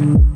Bye.